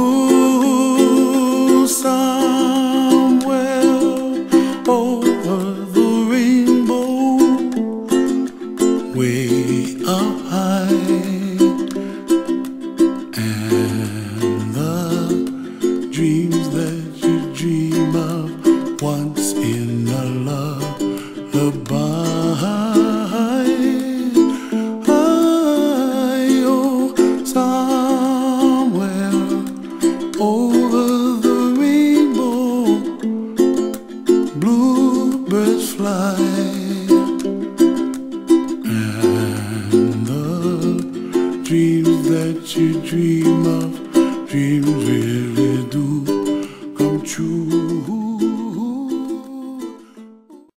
Ooh, somewhere over the rainbow, way up high, and the dreams that you dream of once in a lullaby. Bluebirds fly. And the dreams that you dream of, dreams really